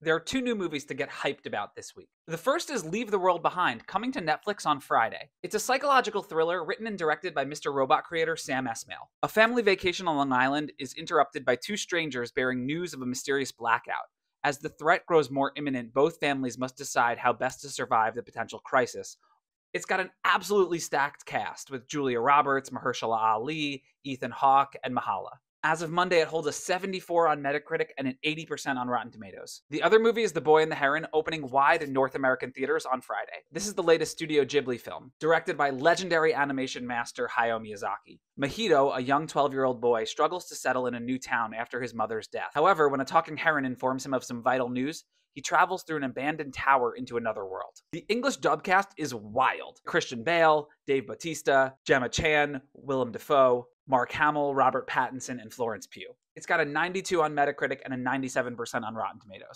There are two new movies to get hyped about this week. The first is Leave the World Behind, coming to Netflix on Friday. It's a psychological thriller written and directed by Mr. Robot creator Sam Esmail. A family vacation on Long Island is interrupted by two strangers bearing news of a mysterious blackout. As the threat grows more imminent, both families must decide how best to survive the potential crisis. It's got an absolutely stacked cast with Julia Roberts, Mahershala Ali, Ethan Hawke, and Myha'la. As of Monday, it holds a 74 on Metacritic and an 80% on Rotten Tomatoes. The other movie is The Boy and the Heron, opening wide in North American theaters on Friday. This is the latest Studio Ghibli film, directed by legendary animation master Hayao Miyazaki. Mahito, a young 12 year old boy, struggles to settle in a new town after his mother's death. However, when a talking heron informs him of some vital news, he travels through an abandoned tower into another world. The English dubcast is wild. Christian Bale, Dave Bautista, Gemma Chan, Willem Dafoe, Mark Hamill, Robert Pattinson, and Florence Pugh. It's got a 92 on Metacritic and a 97% on Rotten Tomatoes.